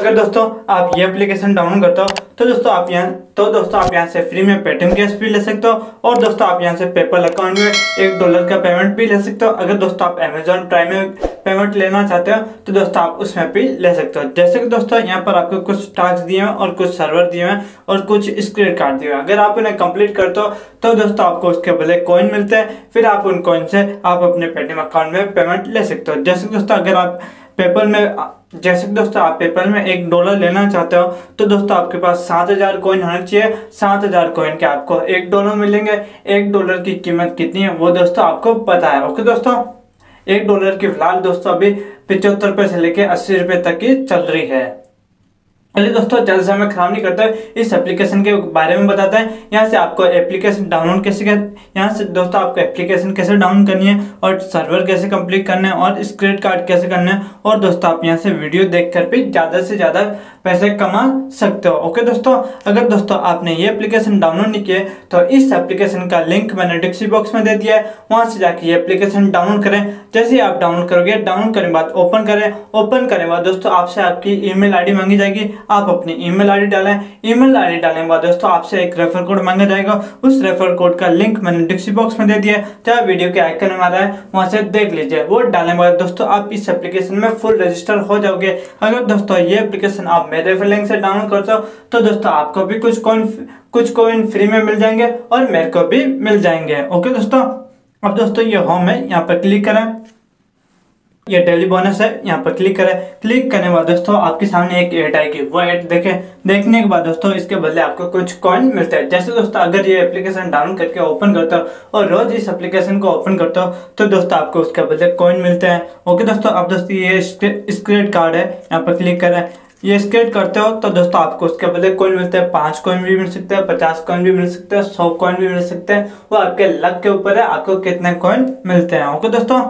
अगर दोस्तों आप ये एप्लीकेशन डाउनलोड करते हो तो दोस्तों आप यहाँ तो दोस्तों आप यहाँ से फ्री में पेटीएम कैश भी ले सकते हो और दोस्तों आप यहाँ से पेपल अकाउंट में एक डॉलर का पेमेंट भी ले सकते हो। अगर दोस्तों आप अमेजोन प्राइम में पेमेंट लेना चाहते हो तो दोस्तों आप उसमें भी ले सकते हो। जैसे कि दोस्तों यहाँ पर आपको कुछ टास्क दिए हैं और कुछ सर्वर दिए हैं और कुछ स्क्रीन कार्ड दिए हैं। अगर आप उन्हें कंप्लीट करते हो तो दोस्तों आपको उसके बदले कॉइन मिलते हैं, फिर आप उन कॉइन से आप अपने पेटीएम अकाउंट में पेमेंट ले सकते हो। जैसे दोस्तों अगर आप पेपर में जैसे कि दोस्तों, आप पेपर में एक डॉलर लेना चाहते हो तो दोस्तों, आपके पास सात हज़ार कॉइन होना चाहिए। सात हज़ार कॉइन के आपको एक डॉलर मिलेंगे। एक डॉलर की कीमत कितनी है, वो दोस्तों आपको पता है। ओके दोस्तों? एक डॉलर की फ़िलहाल दोस्तों, अभी पिचहत्तर रुपए से लेके अस्सी रुपए तक की चल रही है। चलिए दोस्तों ज़्यादा समय खराब नहीं करते इस एप्लीकेशन के बारे में बताते हैं। यहाँ से आपको एप्लीकेशन डाउनलोड कैसे कर यहाँ से दोस्तों आपको एप्लीकेशन कैसे डाउनलोड करनी है और सर्वर कैसे कंप्लीट करना है और स्क्रेड कार्ड कैसे करना है। और दोस्तों आप यहाँ से वीडियो देख कर भी ज़्यादा से ज़्यादा पैसे कमा सकते हो। ओके दोस्तों, अगर दोस्तों आपने ये एप्लीकेशन डाउनलोड नहीं किए तो इस एप्लीकेशन का लिंक मैंने डिस्क्रिप्शन बॉक्स में दे दिया है। वहाँ से जाके ये एप्लीकेशन डाउनलोड करें। जैसे ही आप डाउनलोड करोगे डाउनलोड करने के बाद ओपन करें। ओपन करने के बाद दोस्तों, आपसे आपकी ईमेल आईडी मांगी जाएगी। आप अपनी ईमेल आईडी डालें। ईमेल आईडी डालने के बाद दोस्तों, आपसे एक रेफर कोड मांगा जाएगा। उस रेफर कोड का लिंक मैंने डिस्क्रिप्शन बॉक्स में दे दिया है। चाहे वीडियो के आइकन में आ रहा है वहाँ से देख लीजिए। वो डालने के बाद दोस्तों, आप इस एप्लीकेशन में फुल रजिस्टर हो जाओगे। अगर दोस्तों ये एप्लीकेशन आप मेरे लिंक से डाउनलोड करते हो। तो दोस्तों, आपको भी कुछ कॉइन कुछ कॉइन फ्री में मिल जाएँगे और मेरे को भी मिल जाएँगे। ओके दोस्तों? अब दोस्तों, ये होम है, यहाँ पर क्लिक करें। ये डेली बोनस है, यहाँ पर क्लिक करें। क्लिक करने के बाद दोस्तों, आपके सामने एक एड आएगी। वो एड देखें। देखने के बाद दोस्तों, इसके बदले आपको कुछ कॉइन मिलते हैं। जैसे दोस्तों, अगर ये एप्लीकेशन डाउनलोड करके ओपन करते हो और रोज इस एप्लीकेशन को ओपन करते हो तो दोस्तों, आपको उसके बदले कॉइन मिलते हैं। ओके दोस्तों, अब दोस्तों, ये स्क्रेड कार्ड है। यहाँ पर क्लिक करें। ये स्केट करते हो तो दोस्तों आपको उसके बदले कोइन मिलते हैं पाँच कॉइन भी मिल सकते हैं पचास कॉइन भी मिल सकते हैं सौ कॉइन भी मिल सकते हैं। वो आपके लक के ऊपर है आपको कितने कॉइन मिलते हैं। ओके दोस्तों?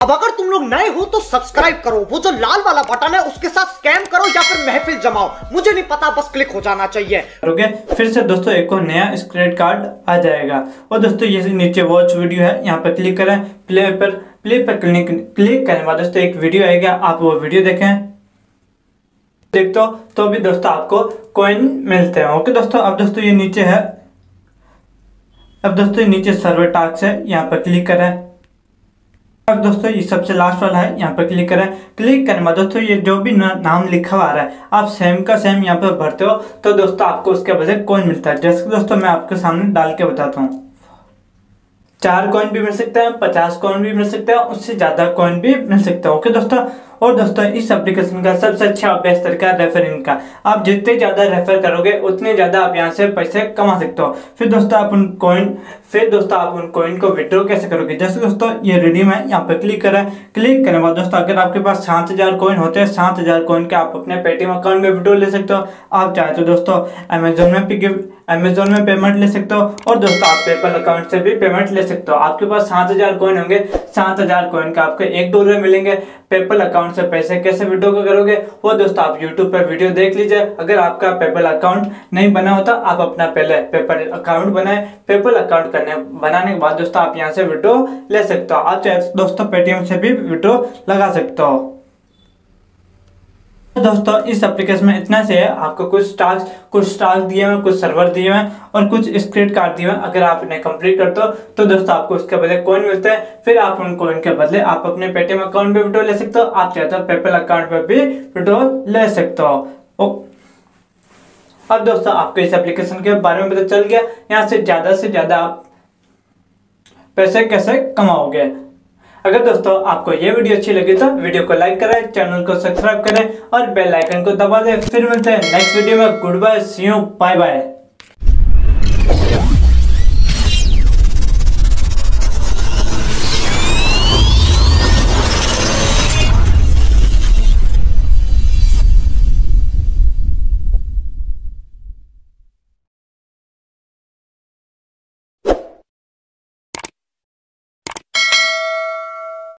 अब अगर तुम लोग नए हो तो सब्सक्राइब करो। वो जो लाल वाला बटन है उसके साथ स्कैम करो या फिर महफिल जमाओ। मुझे नहीं पता बस क्लिक हो जाना चाहिए। करोगे? फिर से दोस्तों एक और नया स्क्रेड कार्ड आ जाएगा। और दोस्तों ये नीचे वॉच वीडियो है यहाँ पर क्लिक करें। प्ले पर प्ले पर क्लिक क्लिक करने बाद दोस्तों एक वीडियो आएगा आप वो वीडियो देखें। देखते हो तो भी दोस्तों आपको कॉइन मिलते हैं ओके दोस्तों? अब दोस्तों ये नीचे है। अब दोस्तों ये नीचे सर्वर टास्क है, यहाँ पर क्लिक करें। अब दोस्तों ये सबसे लास्ट वाला है, यहाँ पर क्लिक करें। क्लिक करने बाद दोस्तों ये जो भी नाम लिखा हुआ है, आप सेम का सेम यहाँ पर भरते हो तो दोस्तों आपको उसके वजह कॉइन मिलता है। जैसे दोस्तों मैं आपके सामने डाल के बताता हूँ। चार कॉइन भी मिल सकते हैं, पचास कॉइन भी मिल सकते हैं, उससे ज़्यादा कॉइन भी मिल सकते हैं। ओके दोस्तों? और दोस्तों, इस एप्लीकेशन का सबसे अच्छा बेस्ट तरीका रेफरिंग का। आप जितने ज़्यादा रेफर करोगे, उतने ज़्यादा आप यहाँ से पैसे कमा सकते हो। फिर दोस्तों, आप उन कॉइन फिर दोस्तों, आप उन कॉइन को विड्रॉ कैसे करोगे? जैसे दोस्तों, ये रिडीम है यहाँ पर क्लिक करें क्लिक करने बाद दोस्तों, अगर आपके पास सात हज़ार कॉइन होते हैं, सात हज़ार कॉइन के आप अपने पेटीएम अकाउंट में विड्रॉ ले सकते हो। आप चाहे तो दोस्तों अमेजोन में भी अमेजोन में पेमेंट ले सकते हो। और दोस्तों, आप पेपल अकाउंट से भी पेमेंट ले सकते हो। आपके पास सात हज़ार कॉइन होंगे। सात हज़ार कॉइन का आपको एक डॉलर मिलेंगे। पेपल अकाउंट से पैसे कैसे विड्रॉ करोगे, वो दोस्तों आप यूट्यूब पर वीडियो देख लीजिए। अगर आपका पेपल अकाउंट नहीं बना होता, आप अपना पहले पेपल अकाउंट बनाए। पेपल अकाउंट करने, बनाने के बाद दोस्तों आप यहाँ से विड्रॉ ले सकते हो। आप चाहे दोस्तों पेटीएम से भी विड्रॉ लगा सकते हो। दोस्तों, इस एप्लीकेशन में इतना से है। आपको कुछ टास्क कुछ टास्क दिए हुए कुछ सर्वर दिए हुए और कुछ स्क्रिप्ट कार्ड दिए हुए अगर आप इन्हें कंप्लीट करते हो तो दोस्तों, आपको उसके बदले कॉइन मिलते हैं। फिर आप उन कॉइन के बदले आप अपने पेटीएम अकाउंट पे विड्रॉ ले सकते हो। आप चाहते हो पेपल अकाउंट पे भी विड्रॉ ले सकते हो। अब दोस्तों, आपको इस एप्लीकेशन के बारे में पता चल गया। यहाँ से ज़्यादा से ज़्यादा आप पैसे कैसे कमाओगे? अगर दोस्तों आपको ये वीडियो अच्छी लगी तो वीडियो को लाइक करें, चैनल को सब्सक्राइब करें और बेल आइकन को दबा दें। फिर मिलते हैं नेक्स्ट वीडियो में। Good bye see you bye bye